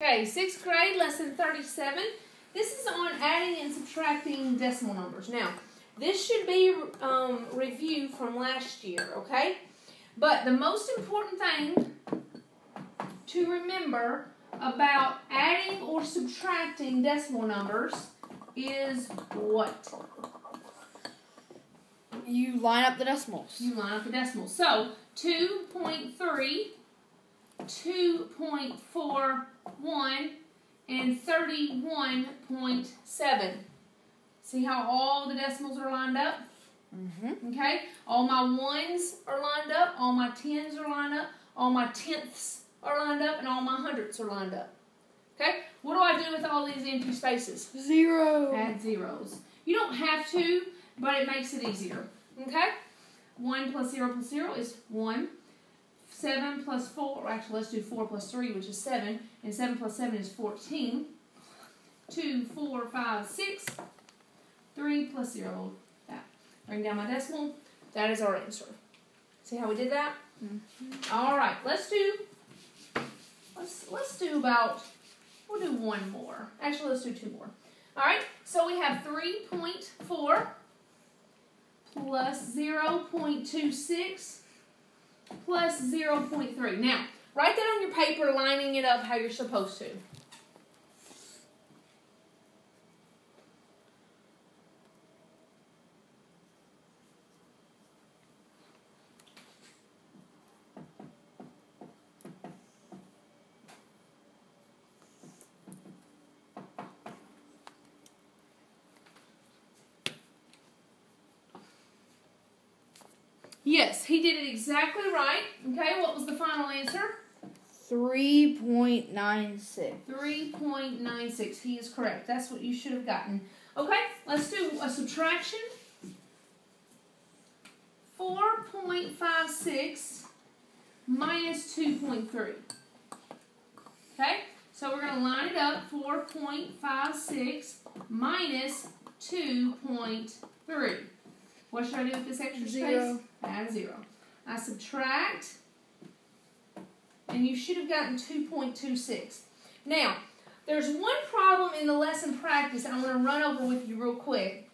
Okay, sixth grade, lesson 37. This is on adding and subtracting decimal numbers. Now, this should be um, review from last year, okay? But the most important thing to remember about adding or subtracting decimal numbers is what? You line up the decimals. You line up the decimals. So, 2.3, 2.41, and 31.7. See how all the decimals are lined up? Mm-hmm. Okay? All my ones are lined up, all my tens are lined up, all my tenths are lined up, and all my hundredths are lined up. Okay? What do I do with all these empty spaces? Zero. Add zeros. You don't have to, but it makes it easier. Okay? 1 plus 0 plus 0 is 1. 7 plus 4, or actually let's do 4 plus 3, which is 7. And 7 plus 7 is 14. 2, 4, 5, 6. 3 plus 0. That. Bring down my decimal. That is our answer. See how we did that? Mm-hmm. All right, let's do, let's, let's do about, we'll do one more. Actually, let's do two more. All right, so we have 3.4 plus 0.26 plus 0.3. Now, write that on your paper, lining it up how you're supposed to. Yes, he did it exactly right. Okay, what was the final answer? 3.96. 3.96. He is correct. That's what you should have gotten. Okay, let's do a subtraction. 4.56 minus 2.3. Okay, so we're going to line it up. 4.56 minus 2.3. What should I do with this extra Zero. space? Add a zero. I subtract, and you should have gotten 2.26. Now, there's one problem in the lesson practice I want to run over with you real quick,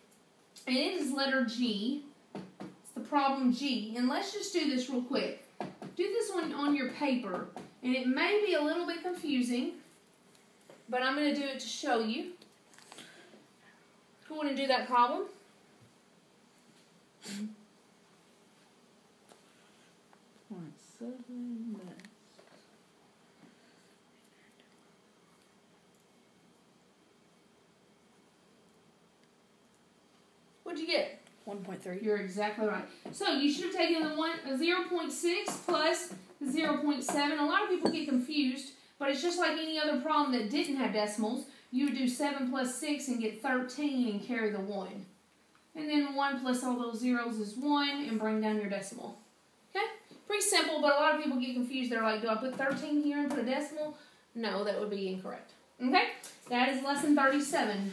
and it is letter G. It's the problem G. And let's just do this real quick. Do this one on your paper, and it may be a little bit confusing, but I'm going to do it to show you. Who want to do that problem? Point seven. What'd you get? 1.3. You're exactly right. So you should have taken the one a zero point six plus zero point seven. A lot of people get confused, but it's just like any other problem that didn't have decimals. You would do 7 plus 6 and get 13 and carry the 1. And then 1 plus all those zeros is 1 and bring down your decimal. Okay? Pretty simple, but a lot of people get confused. They're like, do I put 13 here and put a decimal? No, that would be incorrect. Okay? That is lesson 37.